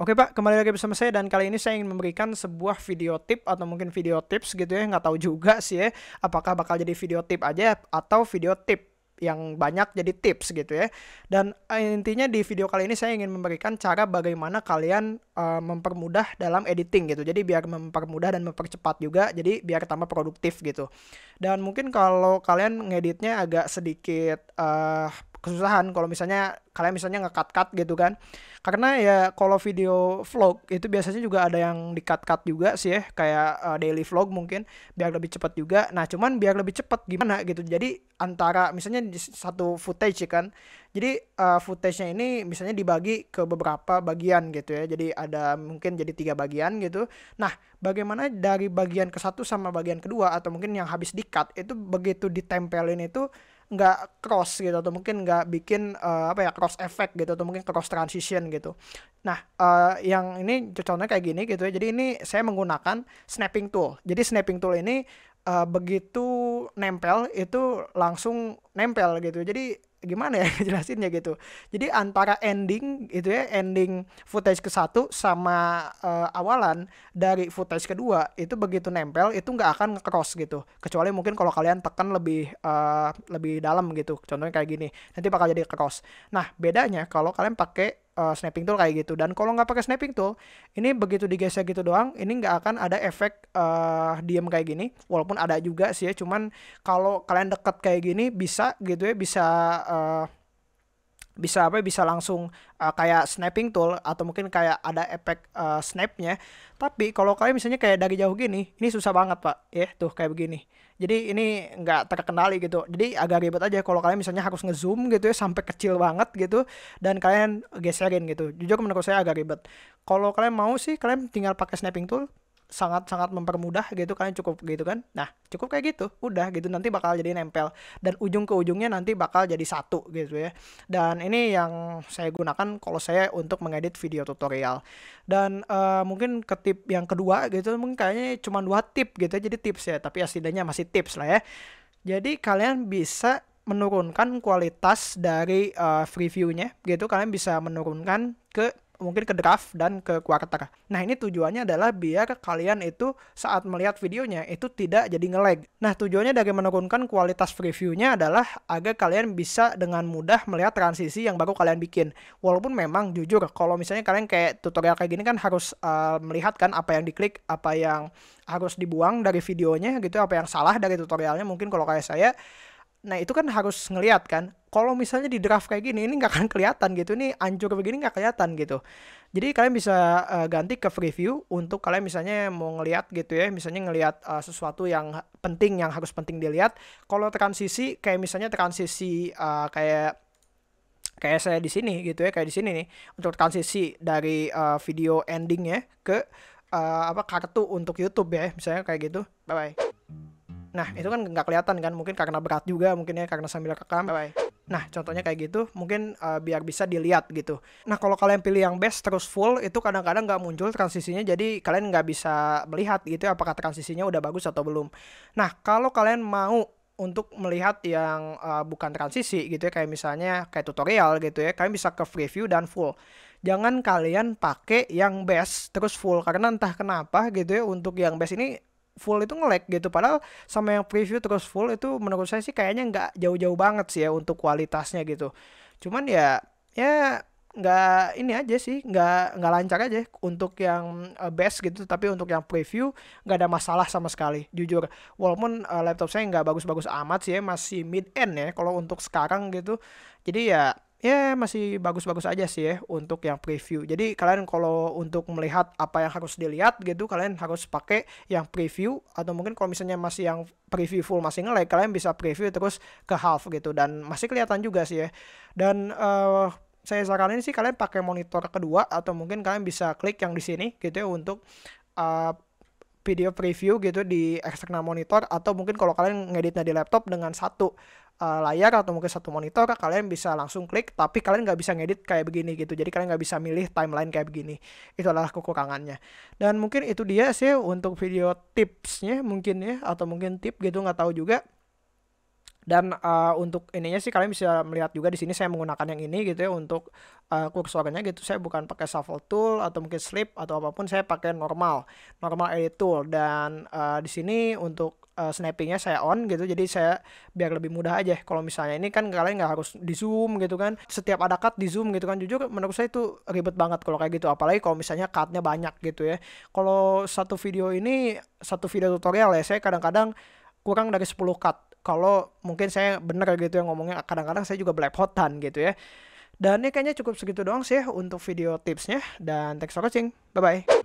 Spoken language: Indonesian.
Oke Pak, kembali lagi bersama saya dan kali ini saya ingin memberikan sebuah video tip atau mungkin video tips gitu ya, nggak tahu juga sih ya, apakah bakal jadi video tip aja atau video tip yang banyak jadi tips gitu ya. Dan uh, intinya di video kali ini saya ingin memberikan cara bagaimana kalian uh, mempermudah dalam editing gitu. Jadi biar mempermudah dan mempercepat juga, jadi biar tambah produktif gitu. Dan mungkin kalau kalian ngeditnya agak sedikit uh, kesusahan kalau misalnya kalian misalnya ngekat-cut gitu kan. Karena ya kalau video vlog itu biasanya juga ada yang di-cut-cut juga sih ya kayak uh, daily vlog mungkin biar lebih cepat juga. Nah cuman biar lebih cepat gimana gitu. Jadi antara misalnya satu footage ya kan. Jadi uh, footage-nya ini misalnya dibagi ke beberapa bagian gitu ya. Jadi ada mungkin jadi tiga bagian gitu. Nah bagaimana dari bagian ke satu sama bagian kedua atau mungkin yang habis di-cut itu begitu ditempelin itu nggak cross gitu atau mungkin nggak bikin uh, apa ya cross effect gitu atau mungkin cross transition gitu. Nah, uh, yang ini contohnya kayak gini gitu ya. Jadi ini saya menggunakan snapping tool. Jadi snapping tool ini uh, begitu nempel itu langsung nempel gitu. Jadi gimana ya jelasinnya gitu. Jadi antara ending itu ya, ending footage ke satu sama uh, awalan dari footage kedua itu begitu nempel itu nggak akan cross gitu. Kecuali mungkin kalau kalian tekan lebih uh, lebih dalam gitu. Contohnya kayak gini, nanti bakal jadi cross. Nah bedanya kalau kalian pakai uh, snapping tool kayak gitu. Dan kalau nggak pakai snapping tool ini begitu digeser gitu doang ini nggak akan ada efek uh, diem kayak gini. Walaupun ada juga sih ya cuman kalau kalian deket kayak gini bisa gitu ya bisa uh, bisa apa bisa langsung uh, kayak snapping tool atau mungkin kayak ada efek uh, snapnya. Tapi kalau kalian misalnya kayak dari jauh gini ini susah banget pak. Ya tuh kayak begini. Jadi ini nggak terkendali gitu. Jadi agak ribet aja kalau kalian misalnya harus ngezoom gitu ya sampai kecil banget gitu dan kalian geserin gitu. Jujur menurut saya agak ribet. Kalau kalian mau sih kalian tinggal pakai snapping tool sangat-sangat mempermudah gitu kalian cukup gitu kan. Nah cukup kayak gitu udah gitu nanti bakal jadi nempel. Dan ujung ke ujungnya nanti bakal jadi satu gitu ya. Dan ini yang saya gunakan kalau saya untuk mengedit video tutorial. Dan uh, mungkin ke tip yang kedua gitu mungkin kayaknya cuma dua tip gitu ya jadi tips ya tapi ya masih tips lah ya. Jadi kalian bisa menurunkan kualitas dari uh, previewnya gitu kalian bisa menurunkan ke mungkin ke draft dan ke quarter. Nah ini tujuannya adalah biar kalian itu saat melihat videonya itu tidak jadi nge-lag. Nah tujuannya dari menurunkan kualitas previewnya adalah agar kalian bisa dengan mudah melihat transisi yang baru kalian bikin. Walaupun memang jujur kalau misalnya kalian kayak tutorial kayak gini kan harus uh, melihat kan apa yang diklik, apa yang harus dibuang dari videonya gitu, apa yang salah dari tutorialnya mungkin kalau kayak saya Nah itu kan harus ngeliat kan. Kalau misalnya di draft kayak gini, ini nggak akan kelihatan gitu. Ini ancur begini nggak kelihatan gitu. Jadi kalian bisa uh, ganti ke preview untuk kalian misalnya mau ngeliat gitu ya. Misalnya ngeliat uh, sesuatu yang penting, yang harus penting dilihat. Kalau transisi, kayak misalnya transisi uh, kayak kayak saya di sini gitu ya kayak di sini nih untuk transisi dari uh, video endingnya ke uh, apa kartu untuk YouTube ya misalnya kayak gitu bye bye Nah, itu kan nggak kelihatan kan, mungkin karena berat juga, mungkin ya karena sambil rekam. Bye -bye. Nah, contohnya kayak gitu, mungkin uh, biar bisa dilihat gitu. Nah, kalau kalian pilih yang best terus full, itu kadang-kadang nggak muncul transisinya, jadi kalian nggak bisa melihat gitu ya, apakah transisinya udah bagus atau belum. Nah, kalau kalian mau untuk melihat yang uh, bukan transisi gitu ya, kayak misalnya kayak tutorial gitu ya, kalian bisa ke preview dan full. Jangan kalian pakai yang best terus full, karena entah kenapa gitu ya, untuk yang best ini full itu nge-lag gitu. Padahal sama yang preview terus full itu menurut saya sih kayaknya nggak jauh-jauh banget sih ya untuk kualitasnya gitu. Cuman ya ya nggak ini aja sih nggak nggak lancar aja untuk yang uh, best gitu. Tapi untuk yang preview nggak ada masalah sama sekali jujur. Walaupun uh, laptop saya nggak bagus-bagus amat sih ya masih mid end ya kalau untuk sekarang gitu. Jadi ya ya masih bagus-bagus aja sih ya untuk yang preview. Jadi kalian kalau untuk melihat apa yang harus dilihat gitu kalian harus pakai yang preview atau mungkin kalau misalnya masih yang preview full masih nge kalian bisa preview terus ke half gitu dan masih kelihatan juga sih ya. Dan uh, saya saranin sih kalian pakai monitor kedua atau mungkin kalian bisa klik yang di sini gitu ya untuk uh, video preview gitu di eksternal monitor atau mungkin kalau kalian ngeditnya di laptop dengan satu uh, layar atau mungkin satu monitor kalian bisa langsung klik tapi kalian nggak bisa ngedit kayak begini gitu. Jadi kalian nggak bisa milih timeline kayak begini. Itu adalah kekurangannya. Dan mungkin itu dia sih untuk video tipsnya mungkin ya atau mungkin tip gitu nggak tahu juga dan uh, untuk ininya sih kalian bisa melihat juga di sini saya menggunakan yang ini gitu ya untuk uh, kursornya gitu. Saya bukan pakai shuffle tool atau mungkin slip atau apa pun saya pakai normal normal edit tool. Dan uh, di sini untuk uh, snappingnya saya on gitu. Jadi saya biar lebih mudah aja. Kalau misalnya ini kan kalian nggak harus di zoom gitu kan. Setiap ada cut di zoom gitu kan. Jujur menurut saya itu ribet banget kalau kayak gitu. Apalagi kalau misalnya cutnya banyak gitu ya. Kalau satu video ini satu video tutorial ya saya kadang-kadang kurang dari 10 cut kalau mungkin saya bener gitu yang ngomongnya kadang-kadang saya juga belepotan gitu ya. Dan ini kayaknya cukup segitu doang sih untuk video tipsnya dan thanks for watching. Bye bye